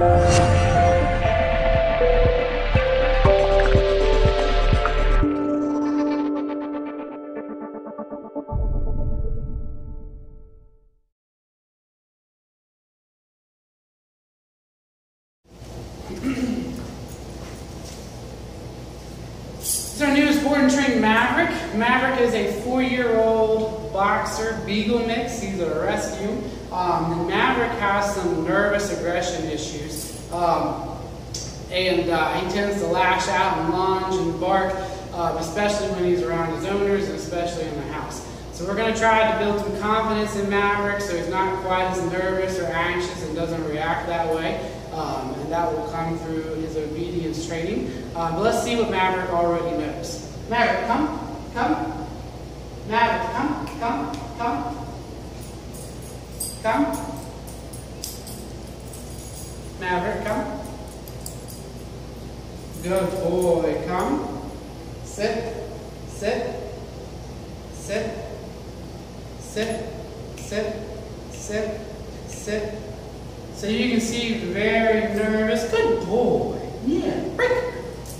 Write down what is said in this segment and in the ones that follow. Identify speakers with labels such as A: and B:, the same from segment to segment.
A: you beagle mix. He's a rescue. Um, and Maverick has some nervous aggression issues. Um, and uh, he tends to lash out and lunge and bark, uh, especially when he's around his owners and especially in the house. So we're going to try to build some confidence in Maverick so he's not quite as nervous or anxious and doesn't react that way. Um, and that will come through his obedience training. Um, but let's see what Maverick already knows. Maverick, come, come. Maverick, come, come, come. Come. Maverick, come. Good boy, come. Sit, sit, sit, sit, sit, sit, sit. So you can see very nervous. Good boy. Yeah. Break.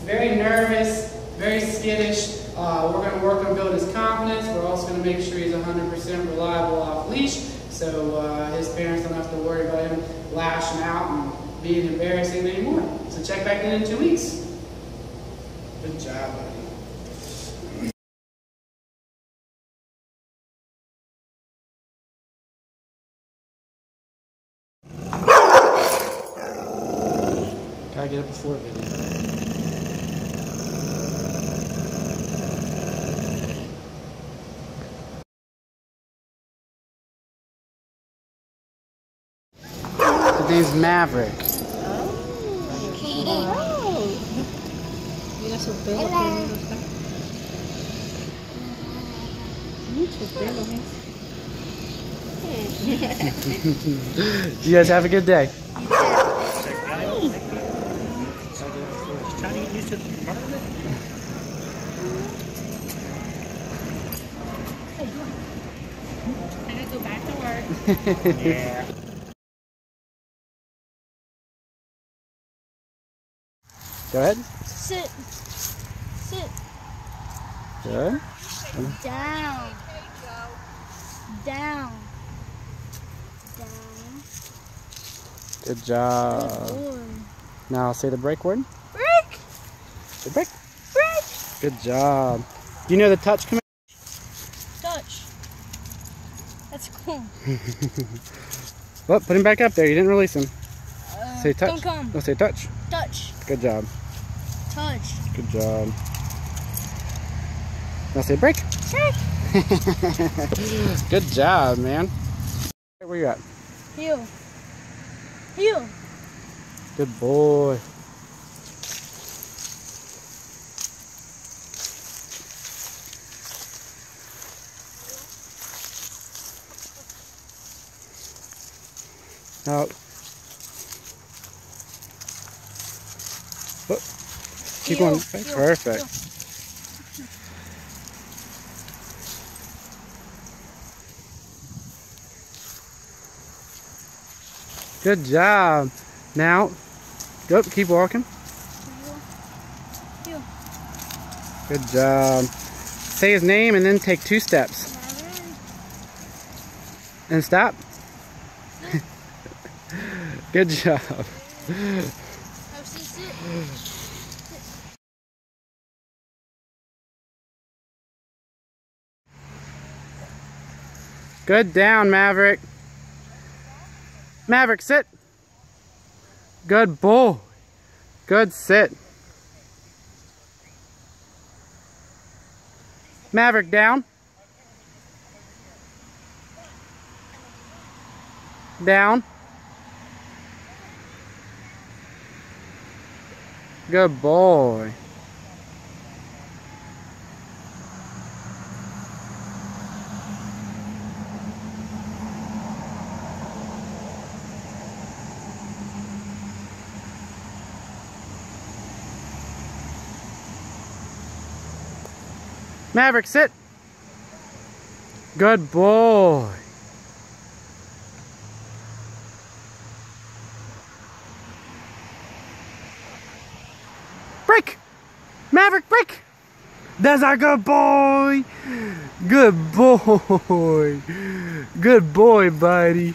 A: Very nervous, very skittish. Uh, we're going to work on building his confidence. We're also going to make sure he's 100% reliable off leash, so uh, his parents don't have to worry about him lashing out and being embarrassing anymore. So check back in in two weeks. Good job, buddy. Gotta get up before video. Name's Maverick.
B: Mira su pelo, qué lindo está. Mucho pelo.
A: You guys have a good day.
C: Trying to get used to the environment.
B: I gotta go back to work.
C: Yeah.
A: Go ahead.
D: Sit. Sit.
A: Good.
D: Down. Down. Down.
A: Good job.
D: Good.
A: Now say the break word.
D: Break.
A: The break.
D: Break.
A: Good job. Do you know the touch command?
D: Touch. That's cool.
A: Well, put him back up there. You didn't release him.
D: Uh,
A: Say touch.
D: Come, come.
A: No, say touch.
D: Touch.
A: Good job.
D: Touch.
A: Good job. Now say break.
D: Break.
A: Good job, man. Where you at?
D: Heel. Heel.
A: Good boy. Now, oh, oh.
D: Keep
A: going.
D: heel,
A: Perfect. Good job. Now, go. Keep walking. Good job. Say his name and then take two steps. And stop. Good job.
D: Oh, sit, sit.
A: Good down, Maverick. Maverick, sit. Good boy. Good sit. Maverick down. Down. Good boy. Maverick, sit. Good boy. Break. Maverick, break. That's our good boy. Good boy. Good boy, buddy.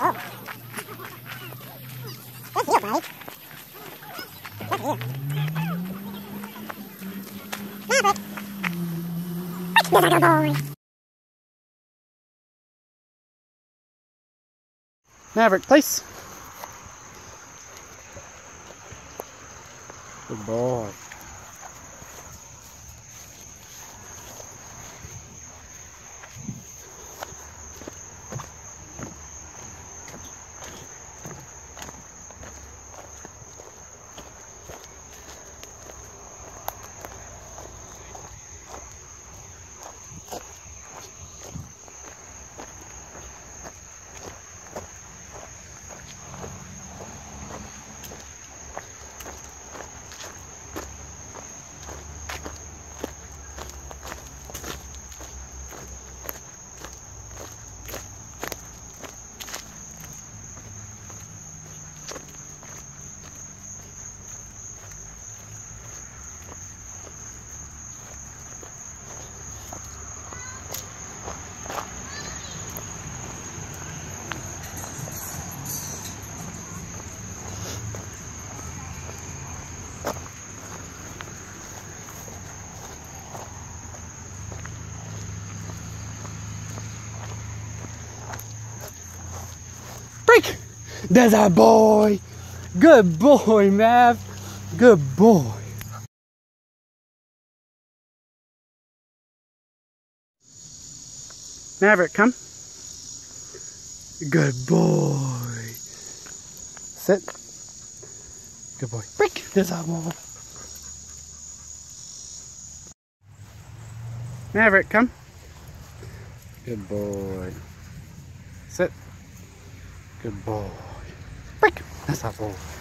E: Good for you, buddy. For you. Maverick. Good little boy.
A: Maverick, place. Good boy. Break! There's a boy! Good boy, Mav! Good boy! Maverick, come. Good boy. Sit. Good boy. Break! There's a boy. Maverick, come. Good boy. Sit. Good boy. Break. That's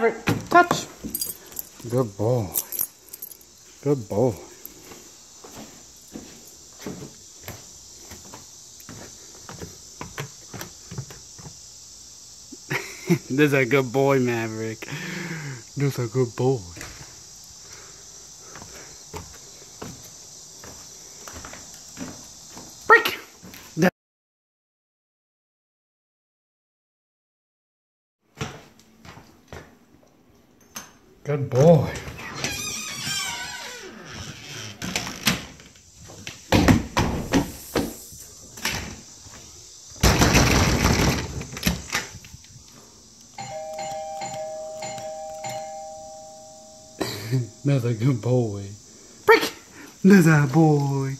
A: Touch. Good boy. Good boy. this is a good boy, Maverick. This is a good boy. Good boy. Another good boy. Break. That's a boy.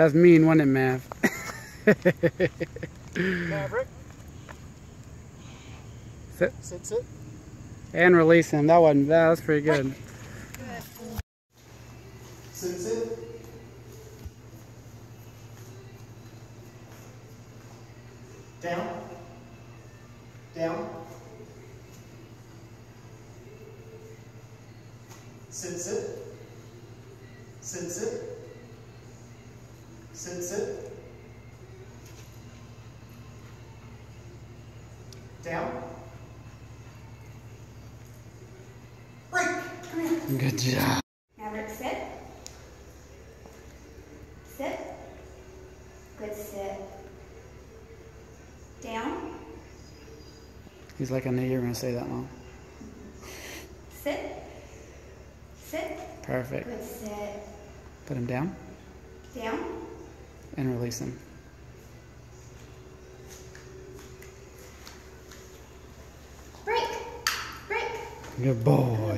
A: That's mean, wasn't it, Mav?
C: Maverick.
A: Sit.
C: Sit, sit.
A: And release him. That wasn't bad. That's pretty good.
C: Sit, sit. Down. Down. Sit, sit. Sit, sit. Sit, sit. Down. Break. Come here.
A: Good job.
E: Maverick, sit. Sit. Good sit. Down.
A: He's like, I knew you were going to say that long.
E: Sit. Sit.
A: Perfect.
E: Good sit.
A: Put him down
E: Down.
A: And release him.
E: Break. Break.
A: Good boy.